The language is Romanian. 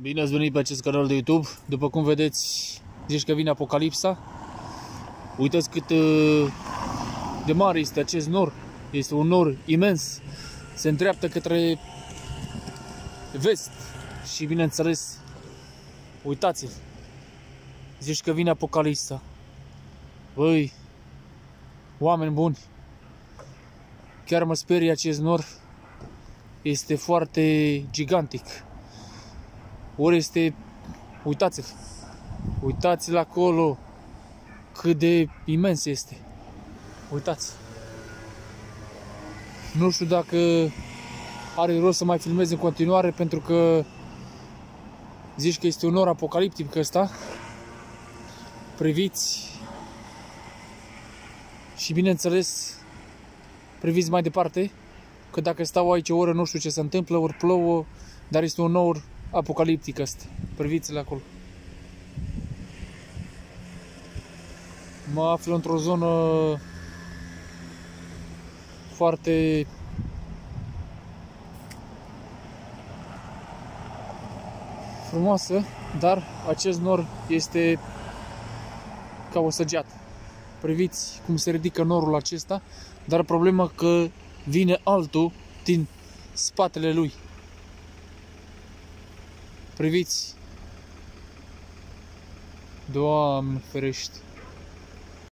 Bine ați venit pe acest canal de YouTube. După cum vedeți, zici că vine apocalipsa. Uitați cât uh, de mare este acest nor. Este un nor imens. Se îndreaptă către vest. Și bineînțeles, uitați-l. Zici că vine apocalipsa. Băi, oameni buni, chiar mă sperie acest nor. Este foarte gigantic. Ori este, uitați-l, uitați-l acolo, cât de imens este. Uitați. Nu știu dacă are rost să mai filmez în continuare pentru că zici că este un nor apocaliptic ăsta. Priviți și bineînțeles priviți mai departe că dacă stau aici o oră nu știu ce se întâmplă, ori plouă, dar este un nor apocaliptic ăsta. Priviți-l acolo. Mă aflu într-o zonă foarte frumoasă, dar acest nor este ca o săgeată. Priviți cum se ridică norul acesta, dar problema că vine altul din spatele lui. Priviți! Doamne ferește!